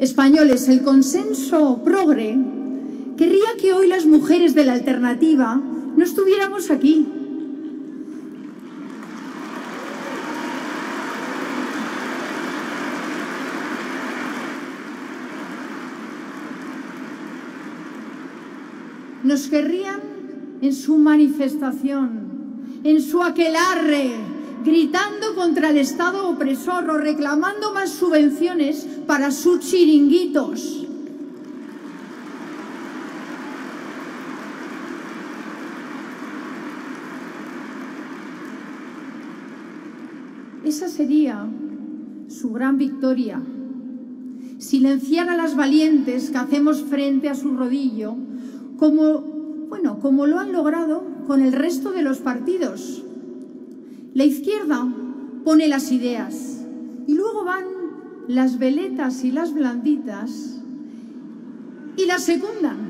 españoles, el consenso progre querría que hoy las mujeres de la alternativa no estuviéramos aquí. Nos querrían en su manifestación, en su aquelarre, gritando contra el Estado opresor o reclamando más subvenciones para sus chiringuitos. Esa sería su gran victoria. Silenciar a las valientes que hacemos frente a su rodillo, como, bueno, como lo han logrado con el resto de los partidos. La izquierda pone las ideas y luego van las veletas y las blanditas y las secundan